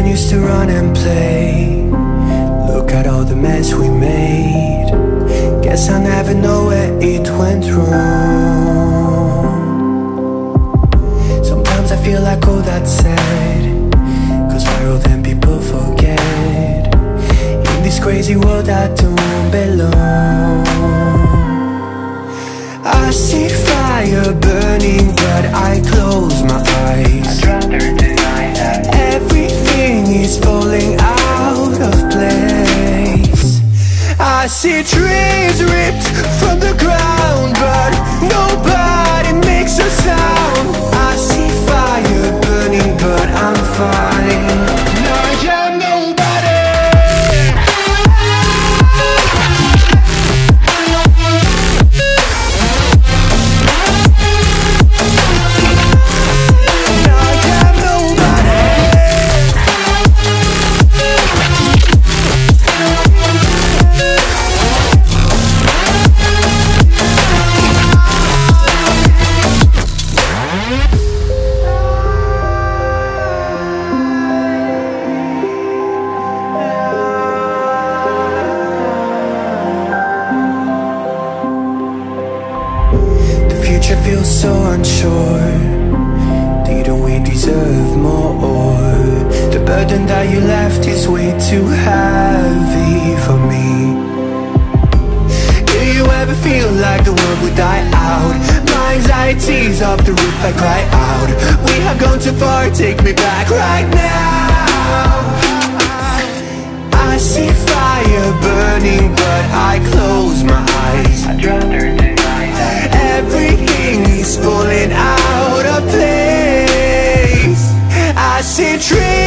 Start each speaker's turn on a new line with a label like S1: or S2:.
S1: children used to run and play. Look at all the mess we made. Guess I never know where it went wrong. Sometimes I feel like all that's sad Cause viral then people forget? In this crazy world I don't belong. I see fire burning but I close my eyes see trees ripped from the ground future feels so unsure. Didn't we deserve more? The burden that you left is way too heavy for me. Do you ever feel like the world would die out? My anxiety's off the roof, I cry out. We have gone too far, take me back right now. I see fire burning, but I close my eyes. Everything is see trees